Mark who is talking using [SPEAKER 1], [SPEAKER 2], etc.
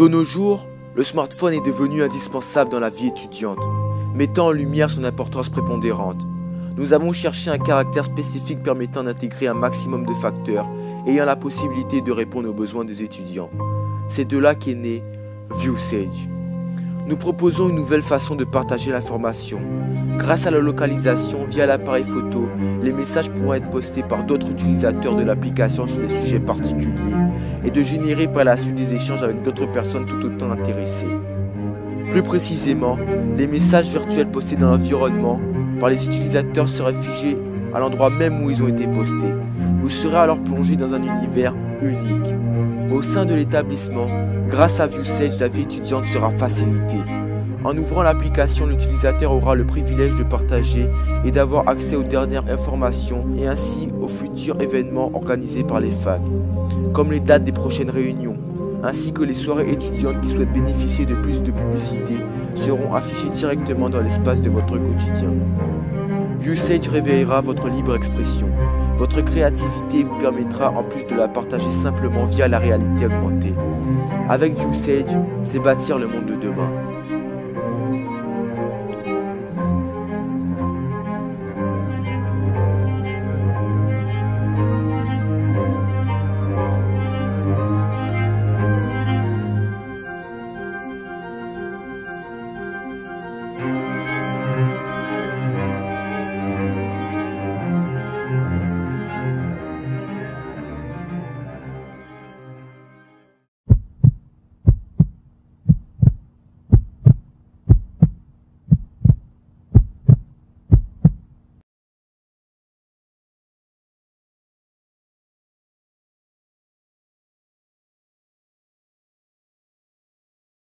[SPEAKER 1] De nos jours, le smartphone est devenu indispensable dans la vie étudiante, mettant en lumière son importance prépondérante. Nous avons cherché un caractère spécifique permettant d'intégrer un maximum de facteurs ayant la possibilité de répondre aux besoins des étudiants. C'est de là qu'est né ViewSage. Nous proposons une nouvelle façon de partager l'information. Grâce à la localisation via l'appareil photo, les messages pourront être postés par d'autres utilisateurs de l'application sur des sujets particuliers et de générer par la suite des échanges avec d'autres personnes tout autant intéressées. Plus précisément, les messages virtuels postés dans l'environnement par les utilisateurs seraient figés à l'endroit même où ils ont été postés. Vous serez alors plongé dans un univers unique. Au sein de l'établissement, grâce à ViewSage, la vie étudiante sera facilitée. En ouvrant l'application, l'utilisateur aura le privilège de partager et d'avoir accès aux dernières informations et ainsi aux futurs événements organisés par les facs, comme les dates des prochaines réunions, ainsi que les soirées étudiantes qui souhaitent bénéficier de plus de publicité seront affichées directement dans l'espace de votre quotidien. ViewSage réveillera votre libre expression. Votre créativité vous permettra en plus de la partager simplement via la réalité augmentée. Avec ViewSage, c'est bâtir le monde de demain.